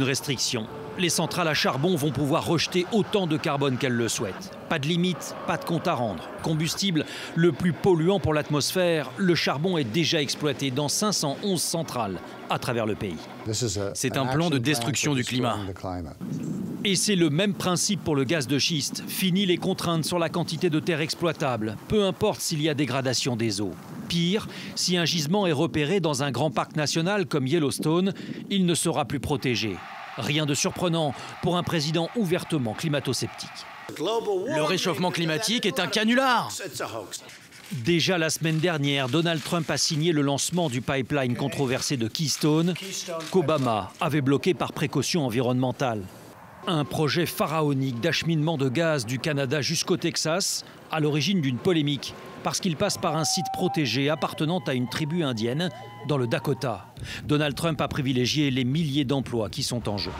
Restriction. Les centrales à charbon vont pouvoir rejeter autant de carbone qu'elles le souhaitent. Pas de limite, pas de compte à rendre. Combustible le plus polluant pour l'atmosphère, le charbon est déjà exploité dans 511 centrales à travers le pays. C'est un plan de destruction du climat. Et c'est le même principe pour le gaz de schiste. Fini les contraintes sur la quantité de terre exploitable, peu importe s'il y a dégradation des eaux. Pire, si un gisement est repéré dans un grand parc national comme Yellowstone, il ne sera plus protégé. Rien de surprenant pour un président ouvertement climato-sceptique. Le réchauffement climatique est un canular. Déjà la semaine dernière, Donald Trump a signé le lancement du pipeline controversé de Keystone qu'Obama avait bloqué par précaution environnementale. Un projet pharaonique d'acheminement de gaz du Canada jusqu'au Texas, à l'origine d'une polémique, parce qu'il passe par un site protégé appartenant à une tribu indienne dans le Dakota. Donald Trump a privilégié les milliers d'emplois qui sont en jeu.